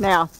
Now,